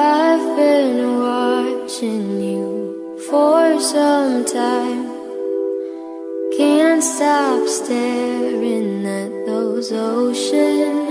I've been watching you for some time. Can't stop staring at those oceans.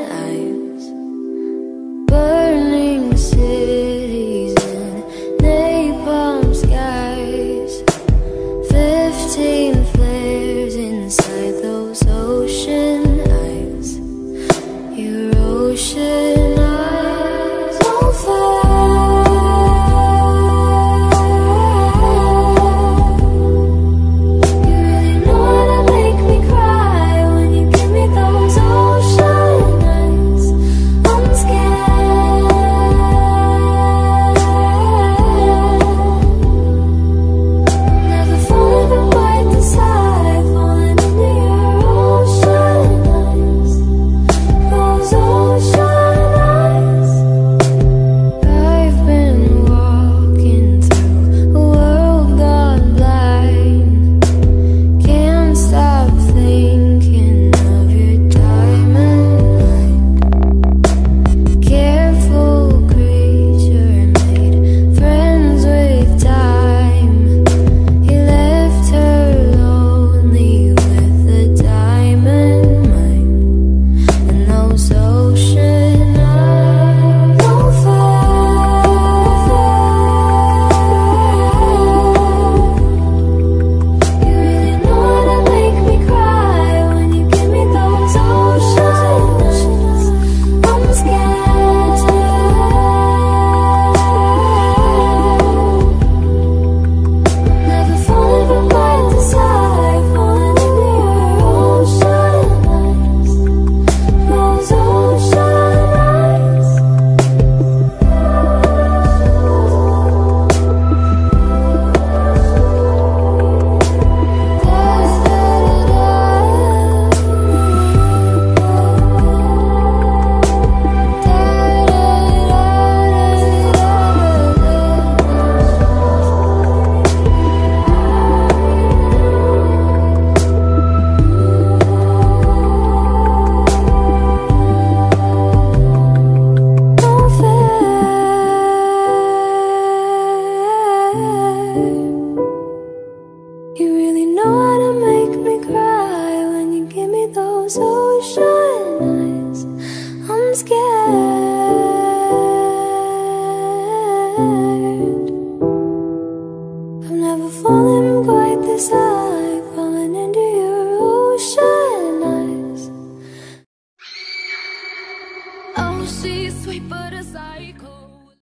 ocean eyes I'm scared. I've never fallen quite this high Falling into your ocean eyes. Oh, she's sweet but a psycho